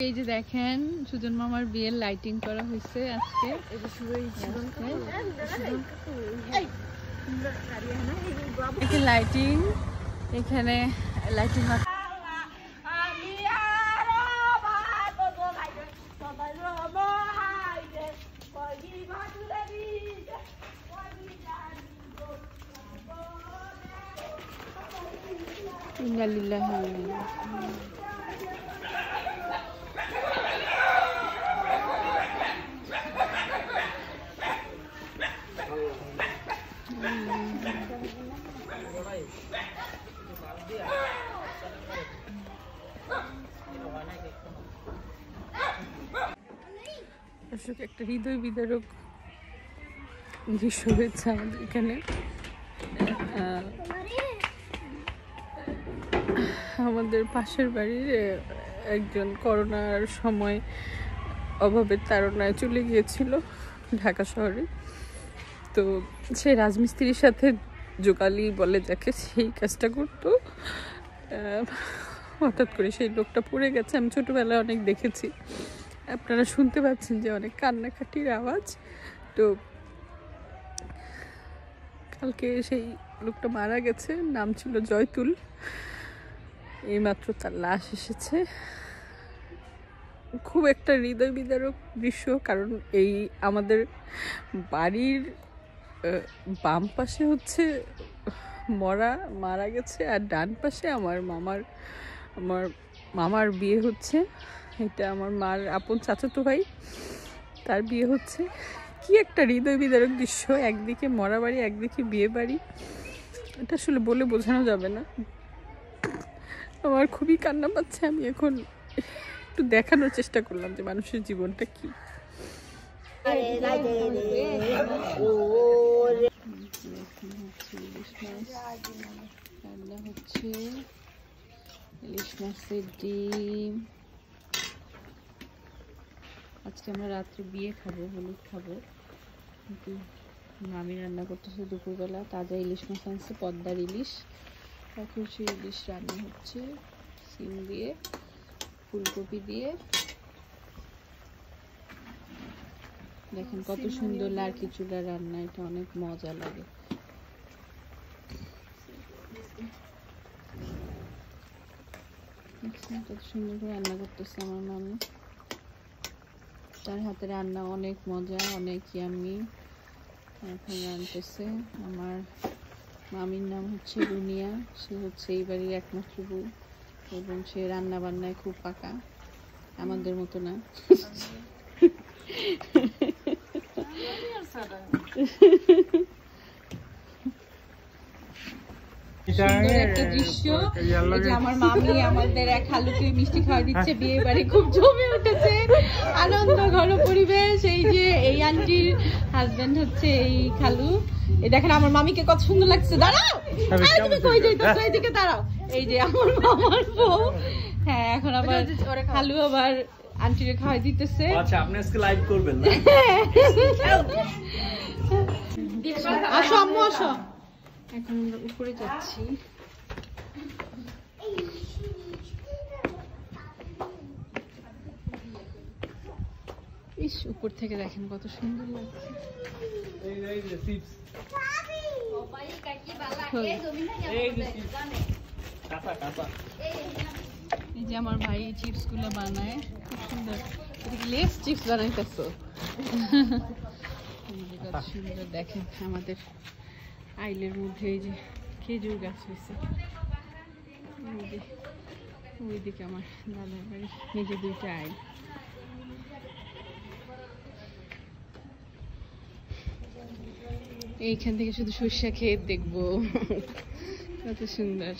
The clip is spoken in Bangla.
এই যে দেখেন সুজন মামার বিয়ের লাইটিং করা হয়েছে আজকে। লাইটিং এখানে লাইটিং ইন্নালিল্লাহি দর্শক একটা হৃদয় বিদারক দৃশ্য হয়েছে আমাদের এখানে। আমাদের পাশের বাড়ির একজন করোনার সময় অভাবের তাড়নায় চলে গিয়েছিল ঢাকা শহরে। তো সে রাজমিস্ত্রির সাথে যোগালি বলে যাকে সেই কাজটা করতো। হঠাৎ করে সেই লোকটা পড়ে গেছে। আমি ছোটোবেলায় অনেক দেখেছি। আপনারা শুনতে পাচ্ছেন যে অনেক কান্নাকাটির আওয়াজ। তো কালকে সেই লোকটা মারা গেছে, নাম ছিল জয়তুল। এইমাত্র তার লাশ এসেছে। খুব একটা হৃদয় বিদারক দৃশ্য, কারণ এই আমাদের বাড়ির বাম পাশে হচ্ছে মরা মারা গেছে, আর ডান পাশে আমার মামার আমার মামার বিয়ে হচ্ছে। এটা আমার মার আপন চাচাতো ভাই। তার বিয়ে হচ্ছে। কি একটা হৃদয় বিদারক দৃশ্য। একদিকে মরা বাড়ি, একদিকে বিয়ে বাড়ি। এটা আসলে বলে বোঝানো যাবে না। আমার খুবই কান্না পাচ্ছে। আমি এখন একটু দেখানোর চেষ্টা করলাম যে মানুষের জীবনটা কি। হচ্ছে। ইলিশ মাছের ডিম। আজকে আমরা রাত্রে বিয়ে খাব হলুদ খাব। কিন্তু মামি রান্না করতেছে দুপুরবেলা তাজা ইলিশ মাছ আনছে পদ্মার ইলিশ। এখন সেই ইলিশ রান্না হচ্ছে সিম দিয়ে ফুলকপি দিয়ে। দেখেন কত সুন্দর লার্কি চুলা রান্না এটা অনেক মজা লাগে। কত সুন্দর করে রান্না করতেছে আমার মামি। তার হাতে রান্না অনেক মজা অনেক ইয়ামি এখন রান্নতেছে আমার মামির নাম হচ্ছে রুনিয়া। সে হচ্ছে এই বাড়ির একমাত্র বউ এবং সে রান্না বান্নায় খুব পাকা। আমাদের মতো না। একটা দৃশ্য। আমার মামি আমাদের এক খালুকে মিষ্টি খাওয়া দিচ্ছে বিয়ে বাড়ি খুব জমে উঠেছে। আনন্দ ঘন পরিবেশ এই যে এই আন্টির হাজবেন্ড হচ্ছে এই খালু। এই দেখেন আমার মামিকে কত সুন্দর লাগছে। দাঁড়াও! তুমি কই যাইতেছো? এইদিকে দাঁড়াও। এই যে আমার মামার বউ। হ্যাঁ এখন আবার খালু আবার আন্টিরে খাওয়াই দিতেছে। আচ্ছা আপনি আজকে লাইভ করবেন না? আসো আম্মু আসো। এখন আমরা উপরে যাচ্ছি। ইস, উপর থেকে দেখেন কত সুন্দর লাগছে। এই যে আমার ভাই চিপসগুলো বানায়, খুব সুন্দর। লেস চিপস বানাইতেছো? সুন্দর, দেখেন আমাদের আইলের মধ্যে এই যে খেজুর গাছ হয়েছে ওই ওইদিকে আমার দাদার বাড়ি, নিজে দুইটা আইল। এইখান থেকে শুধু সর্ষা খেয়ে দেখব। কত সুন্দর।